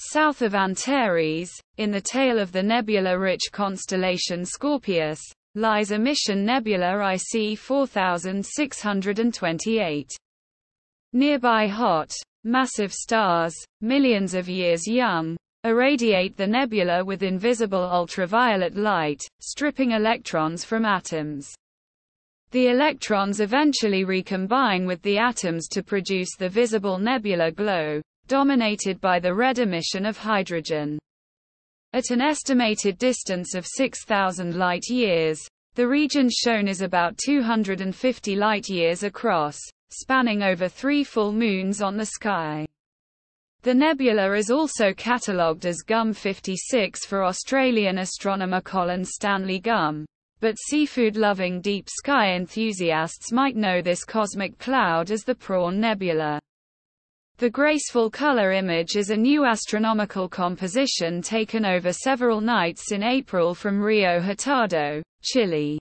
South of Antares, in the tail of the nebula-rich constellation Scorpius, lies Emission Nebula IC 4628. Nearby hot, massive stars, millions of years young, irradiate the nebula with invisible ultraviolet light, stripping electrons from atoms. The electrons eventually recombine with the atoms to produce the visible nebula glow, dominated by the red emission of hydrogen. At an estimated distance of 6,000 light-years, the region shown is about 250 light-years across, spanning over three full moons on the sky. The nebula is also catalogued as GUM 56 for Australian astronomer Colin Stanley Gum, but seafood-loving deep sky enthusiasts might know this cosmic cloud as the Prawn Nebula. The graceful color image is a new astronomical composition taken over several nights in April from Rio Hurtado, Chile.